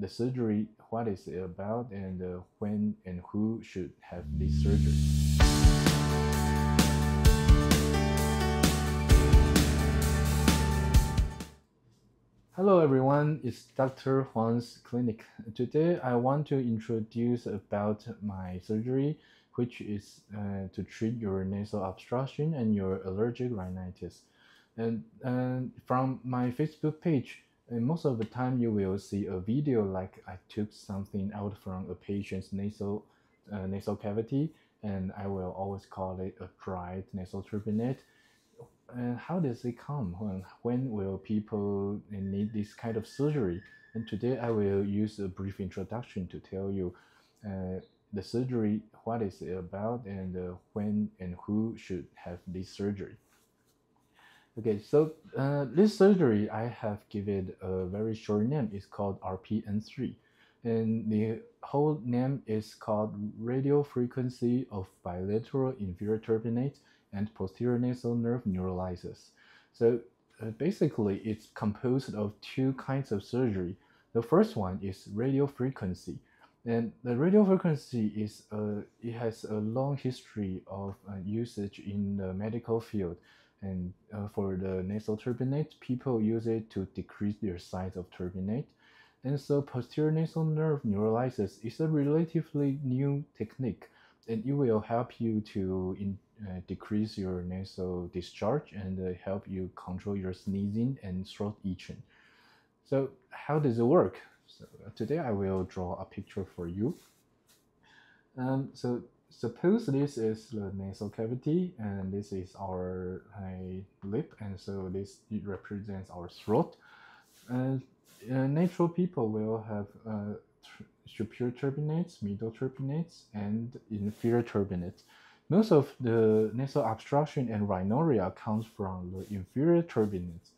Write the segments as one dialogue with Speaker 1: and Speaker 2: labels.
Speaker 1: the surgery, what is it about, and uh, when and who should have this surgery. Hello everyone, it's Dr. Huang's clinic. Today I want to introduce about my surgery, which is uh, to treat your nasal obstruction and your allergic rhinitis. And, and from my Facebook page, and most of the time you will see a video like I took something out from a patient's nasal uh, nasal cavity, and I will always call it a dried nasal turbinate and how does it come? When, when will people need this kind of surgery? And today I will use a brief introduction to tell you uh, the surgery, what is it about, and uh, when and who should have this surgery. Okay, so uh, this surgery I have given a very short name. It's called RPN3, and the whole name is called radio frequency of bilateral inferior turbinate and posterior nasal nerve neurolysis. So uh, basically, it's composed of two kinds of surgery. The first one is radio frequency, and the radio frequency is uh, it has a long history of uh, usage in the medical field. And uh, for the nasal turbinate, people use it to decrease their size of turbinate. And so posterior nasal nerve neurolysis is a relatively new technique, and it will help you to in, uh, decrease your nasal discharge and uh, help you control your sneezing and throat itching. So how does it work? So today I will draw a picture for you. Um, so suppose this is the nasal cavity and this is our uh, lip and so this represents our throat. And uh, natural people will have uh, superior turbinates, middle turbinates, and inferior turbinates. Most of the nasal obstruction and rhinorrhea comes from the inferior turbinates.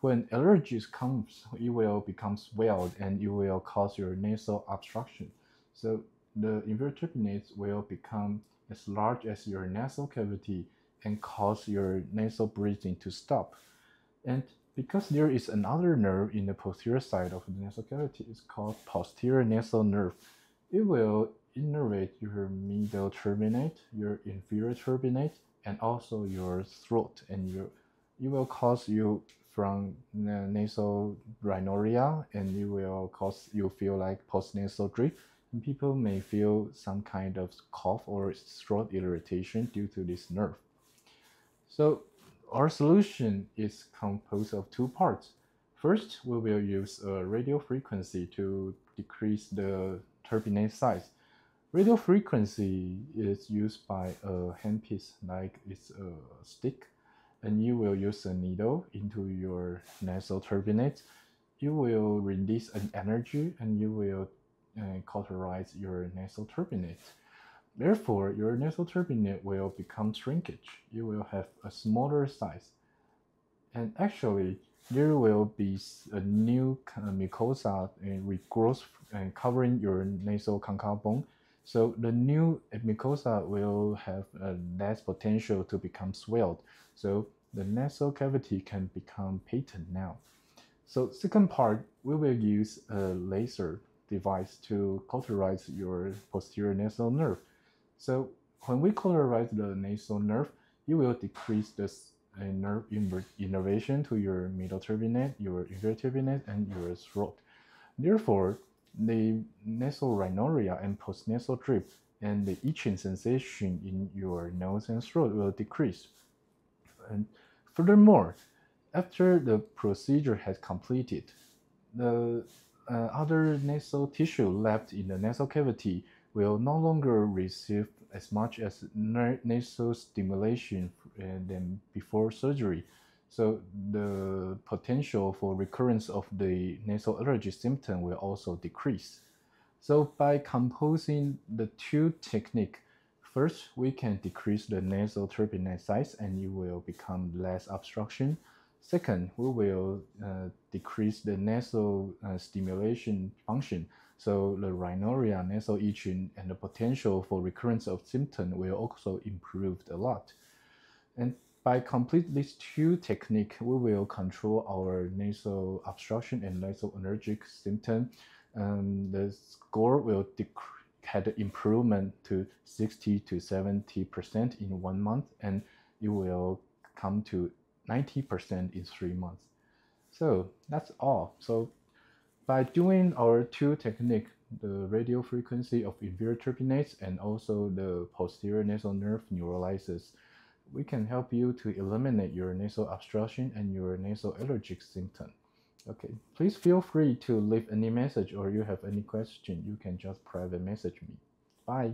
Speaker 1: When allergies comes, it will become swelled and it will cause your nasal obstruction. So the inferior turbinates will become as large as your nasal cavity and cause your nasal breathing to stop. And because there is another nerve in the posterior side of the nasal cavity, it's called posterior nasal nerve. It will innervate your middle turbinate, your inferior turbinate, and also your throat, and your it will cause you from nasal rhinorrhea, and it will cause you feel like postnasal drip, people may feel some kind of cough or throat irritation due to this nerve. So our solution is composed of two parts. First, we will use a radio frequency to decrease the turbinate size. Radio frequency is used by a handpiece, like it's a stick, and you will use a needle into your nasal turbinate. You will release an energy and you will uh, cauterize your nasal turbinate. Therefore, your nasal turbinate will become shrinkage. You will have a smaller size. And actually, there will be a new mucosa and regrowth and covering your nasal conchal bone so the new mucosa will have less potential to become swelled. So the nasal cavity can become patent now. So second part, we will use a laser device to cauterize your posterior nasal nerve. So when we cauterize the nasal nerve, you will decrease the uh, nerve innervation to your middle turbinate, your inferior turbinate, and your throat. Therefore, the nasal rhinorrhea and postnasal drip and the itching sensation in your nose and throat will decrease. And furthermore, after the procedure has completed, the uh, other nasal tissue left in the nasal cavity will no longer receive as much as nasal stimulation uh, than before surgery so the potential for recurrence of the nasal allergy symptom will also decrease. So by composing the two technique, first we can decrease the nasal turbinate size and it will become less obstruction. Second, we will uh, decrease the nasal uh, stimulation function. So the rhinorrhea, nasal itching, and the potential for recurrence of symptom will also improve a lot. And by complete these two techniques, we will control our nasal obstruction and nasal allergic symptom um, the score will had improvement to 60 to 70 percent in one month, and it will come to 90 percent in three months. So that's all. So by doing our two technique, the radio frequency of inferior turbinates and also the posterior nasal nerve neurolysis, we can help you to eliminate your nasal obstruction and your nasal allergic symptom. Okay, please feel free to leave any message or you have any question, you can just private message me. Bye.